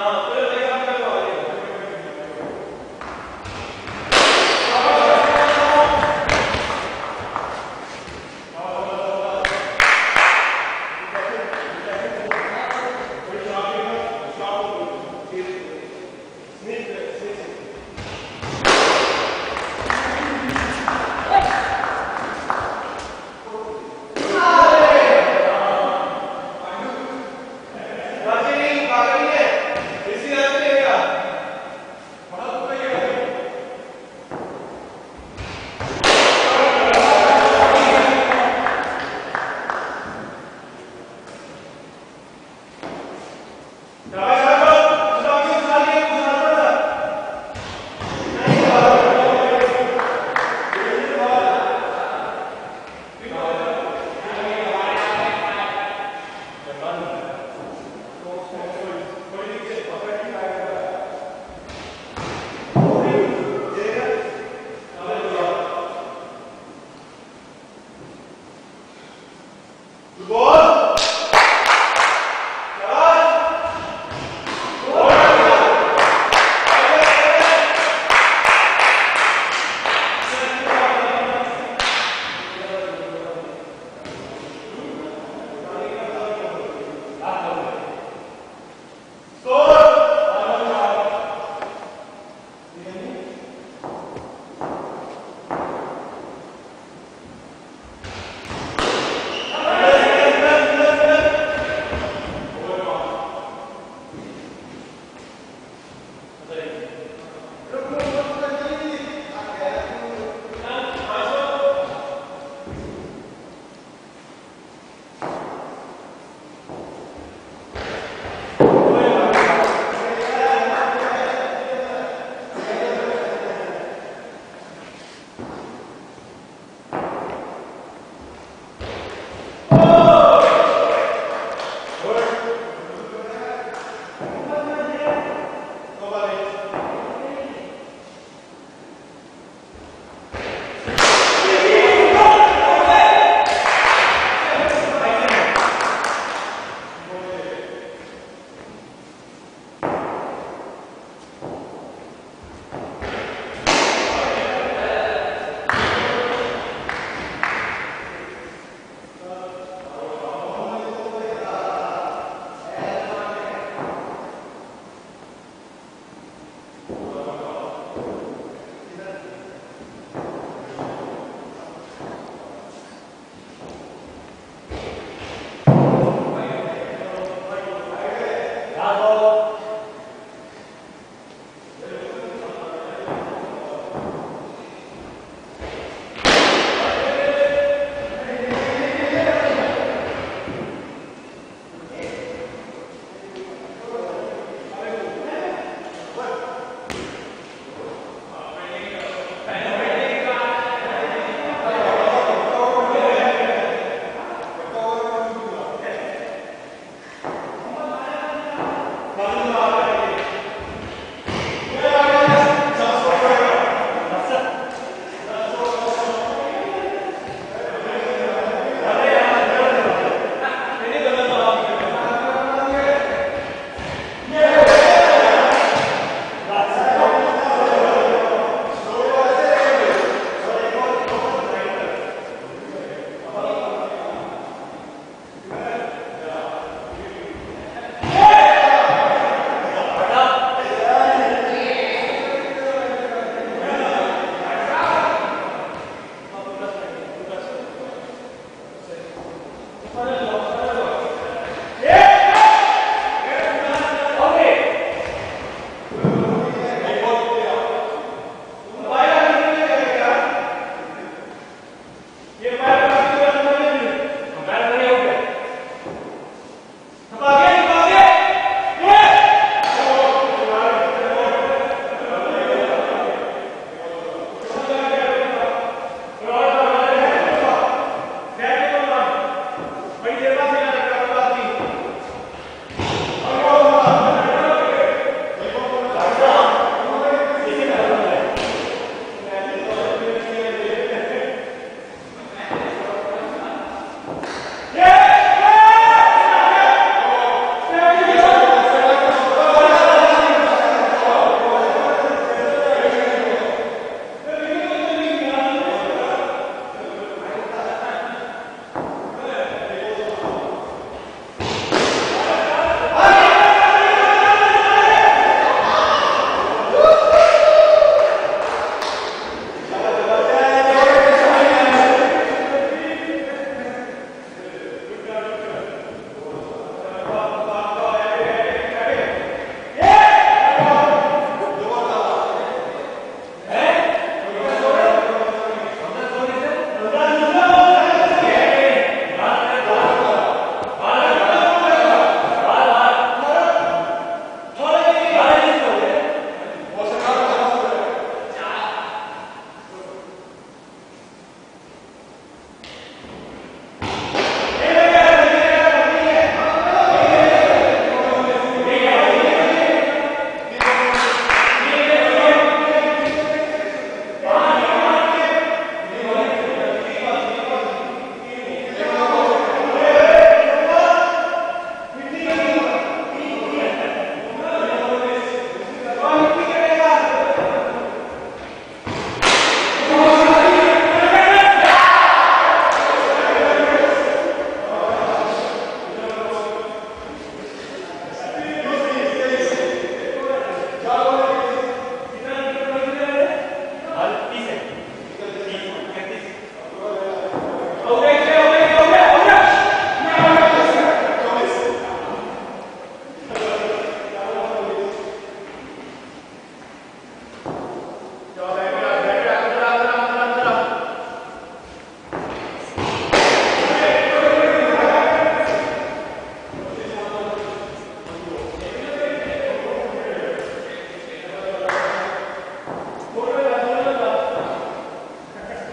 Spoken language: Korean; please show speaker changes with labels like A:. A: 하나 아,